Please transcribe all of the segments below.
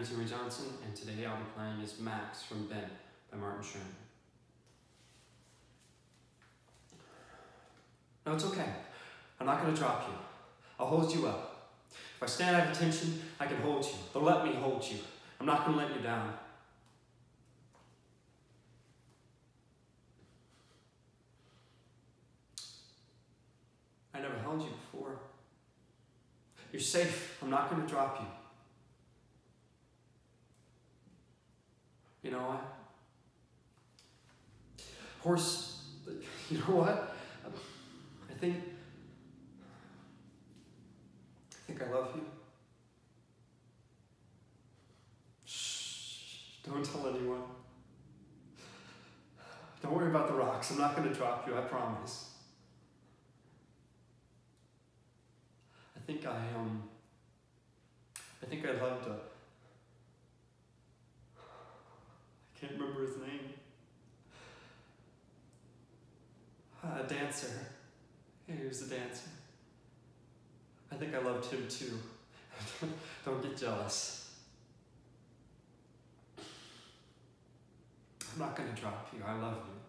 is Henry Johnson, and today I'll be playing as Max from Bent by Martin Sherman. No, it's okay. I'm not going to drop you. I'll hold you up. If I stand out of attention, I can hold you. They'll let me hold you. I'm not going to let you down. I never held you before. You're safe. I'm not going to drop you. You know what? Horst, you know what? I think, I think I love you. Shh, don't tell anyone. Don't worry about the rocks. I'm not going to drop you, I promise. I think I, um, I think I loved, uh, I can't remember his name. Uh, a dancer. He was a dancer. I think I loved him too. Don't get jealous. I'm not gonna drop you. I love you.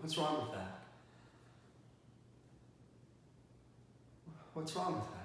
What's wrong with that? What's wrong with that?